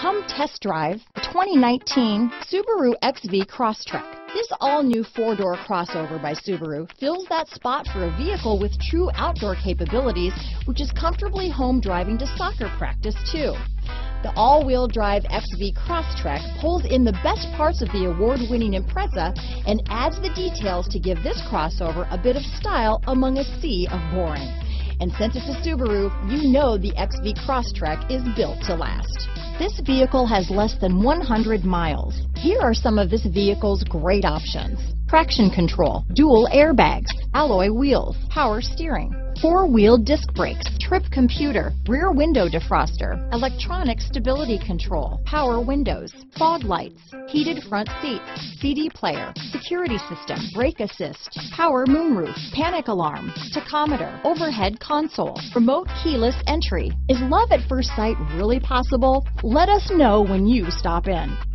Come test drive the 2019 Subaru XV Crosstrek. This all-new four-door crossover by Subaru fills that spot for a vehicle with true outdoor capabilities, which is comfortably home driving to soccer practice too. The all-wheel drive XV Crosstrek pulls in the best parts of the award-winning Impreza and adds the details to give this crossover a bit of style among a sea of boring. And since it's a Subaru, you know the XV Crosstrek is built to last. This vehicle has less than 100 miles. Here are some of this vehicle's great options. Traction control, dual airbags, alloy wheels, power steering, four-wheel disc brakes, trip computer, rear window defroster, electronic stability control, power windows, fog lights, heated front seats, CD player, security system, brake assist, power moonroof, panic alarm, tachometer, overhead console, remote keyless entry. Is love at first sight really possible? Let us know when you stop in.